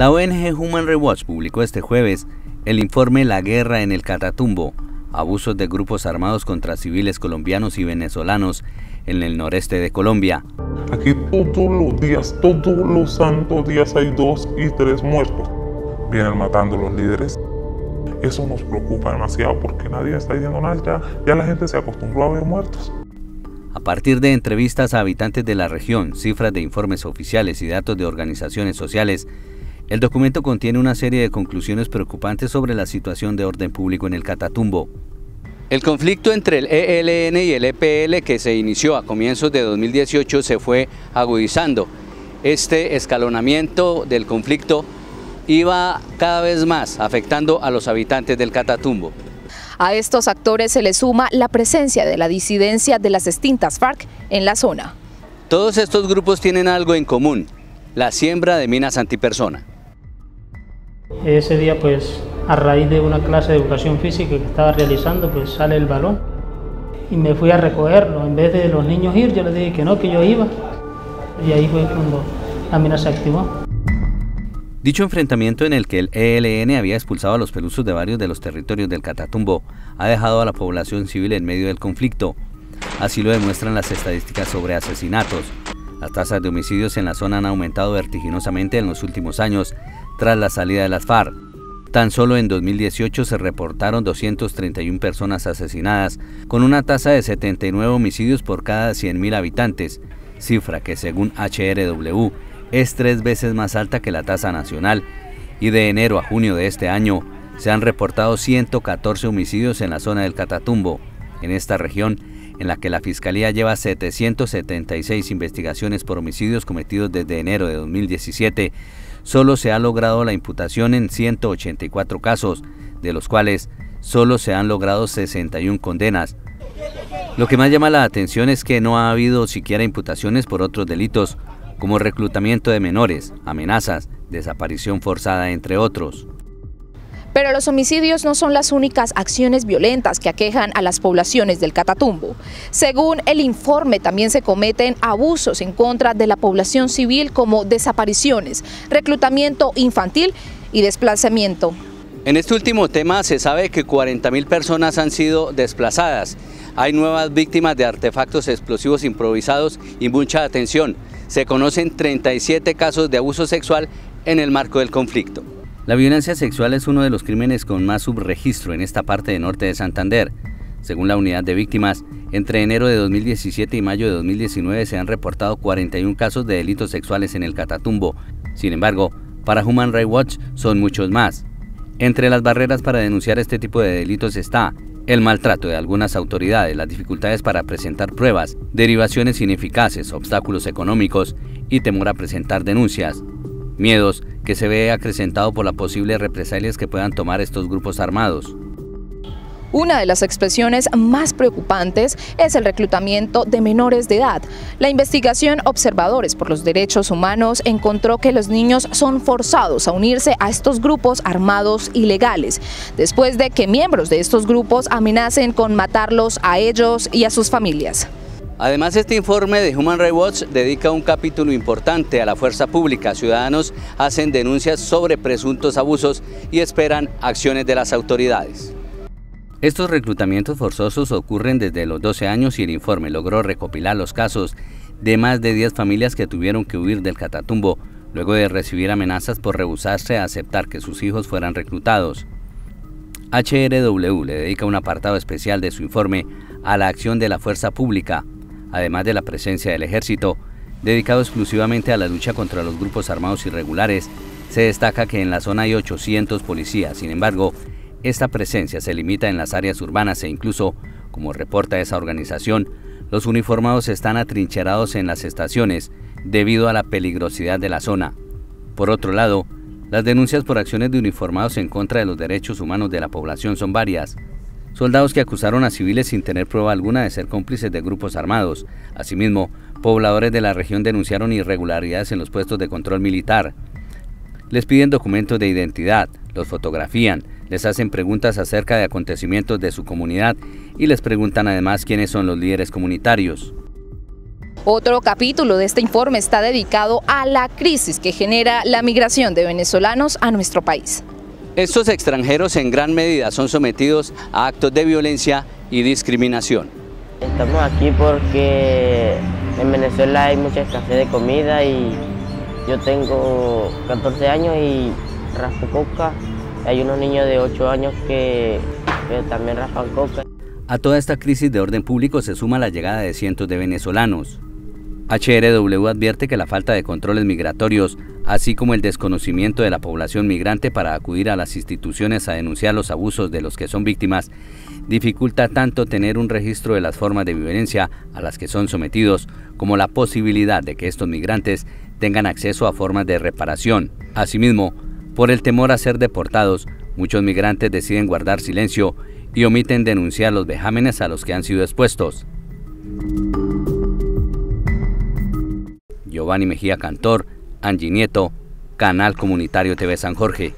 La ONG Human Rights Watch publicó este jueves el informe La guerra en el Catatumbo, abusos de grupos armados contra civiles colombianos y venezolanos en el noreste de Colombia. Aquí todos los días, todos los santos días hay dos y tres muertos. Vienen matando los líderes. Eso nos preocupa demasiado porque nadie está diciendo nada. Ya, ya la gente se acostumbró a ver muertos. A partir de entrevistas a habitantes de la región, cifras de informes oficiales y datos de organizaciones sociales, el documento contiene una serie de conclusiones preocupantes sobre la situación de orden público en el Catatumbo. El conflicto entre el ELN y el EPL que se inició a comienzos de 2018 se fue agudizando. Este escalonamiento del conflicto iba cada vez más afectando a los habitantes del Catatumbo. A estos actores se le suma la presencia de la disidencia de las extintas FARC en la zona. Todos estos grupos tienen algo en común, la siembra de minas antipersona. Ese día, pues, a raíz de una clase de educación física que estaba realizando, pues sale el balón y me fui a recogerlo. En vez de los niños ir, yo les dije que no, que yo iba. Y ahí fue cuando la mina se activó. Dicho enfrentamiento en el que el ELN había expulsado a los pelusos de varios de los territorios del Catatumbo ha dejado a la población civil en medio del conflicto. Así lo demuestran las estadísticas sobre asesinatos. Las tasas de homicidios en la zona han aumentado vertiginosamente en los últimos años tras la salida de las FARC. Tan solo en 2018 se reportaron 231 personas asesinadas, con una tasa de 79 homicidios por cada 100.000 habitantes, cifra que según HRW es tres veces más alta que la tasa nacional, y de enero a junio de este año se han reportado 114 homicidios en la zona del Catatumbo, en esta región en la que la Fiscalía lleva 776 investigaciones por homicidios cometidos desde enero de 2017, solo se ha logrado la imputación en 184 casos, de los cuales solo se han logrado 61 condenas. Lo que más llama la atención es que no ha habido siquiera imputaciones por otros delitos, como reclutamiento de menores, amenazas, desaparición forzada, entre otros. Pero los homicidios no son las únicas acciones violentas que aquejan a las poblaciones del Catatumbo. Según el informe, también se cometen abusos en contra de la población civil como desapariciones, reclutamiento infantil y desplazamiento. En este último tema se sabe que 40.000 personas han sido desplazadas. Hay nuevas víctimas de artefactos explosivos improvisados y mucha atención. Se conocen 37 casos de abuso sexual en el marco del conflicto. La violencia sexual es uno de los crímenes con más subregistro en esta parte del norte de Santander. Según la unidad de víctimas, entre enero de 2017 y mayo de 2019 se han reportado 41 casos de delitos sexuales en el Catatumbo. Sin embargo, para Human Rights Watch son muchos más. Entre las barreras para denunciar este tipo de delitos está el maltrato de algunas autoridades, las dificultades para presentar pruebas, derivaciones ineficaces, obstáculos económicos y temor a presentar denuncias miedos que se ve acrecentado por las posibles represalias que puedan tomar estos grupos armados. Una de las expresiones más preocupantes es el reclutamiento de menores de edad. La investigación Observadores por los Derechos Humanos encontró que los niños son forzados a unirse a estos grupos armados ilegales, después de que miembros de estos grupos amenacen con matarlos a ellos y a sus familias. Además, este informe de Human Rights Watch dedica un capítulo importante a la fuerza pública. Ciudadanos hacen denuncias sobre presuntos abusos y esperan acciones de las autoridades. Estos reclutamientos forzosos ocurren desde los 12 años y el informe logró recopilar los casos de más de 10 familias que tuvieron que huir del Catatumbo luego de recibir amenazas por rehusarse a aceptar que sus hijos fueran reclutados. HRW le dedica un apartado especial de su informe a la acción de la fuerza pública además de la presencia del ejército, dedicado exclusivamente a la lucha contra los grupos armados irregulares, se destaca que en la zona hay 800 policías. Sin embargo, esta presencia se limita en las áreas urbanas e incluso, como reporta esa organización, los uniformados están atrincherados en las estaciones debido a la peligrosidad de la zona. Por otro lado, las denuncias por acciones de uniformados en contra de los derechos humanos de la población son varias soldados que acusaron a civiles sin tener prueba alguna de ser cómplices de grupos armados. Asimismo, pobladores de la región denunciaron irregularidades en los puestos de control militar. Les piden documentos de identidad, los fotografían, les hacen preguntas acerca de acontecimientos de su comunidad y les preguntan además quiénes son los líderes comunitarios. Otro capítulo de este informe está dedicado a la crisis que genera la migración de venezolanos a nuestro país. Estos extranjeros en gran medida son sometidos a actos de violencia y discriminación. Estamos aquí porque en Venezuela hay mucha escasez de comida y yo tengo 14 años y raspo coca. Hay unos niños de 8 años que, que también raspan coca. A toda esta crisis de orden público se suma la llegada de cientos de venezolanos. HRW advierte que la falta de controles migratorios, así como el desconocimiento de la población migrante para acudir a las instituciones a denunciar los abusos de los que son víctimas, dificulta tanto tener un registro de las formas de violencia a las que son sometidos, como la posibilidad de que estos migrantes tengan acceso a formas de reparación. Asimismo, por el temor a ser deportados, muchos migrantes deciden guardar silencio y omiten denunciar los vejámenes a los que han sido expuestos. Giovanni Mejía Cantor, Angie Nieto, Canal Comunitario TV San Jorge.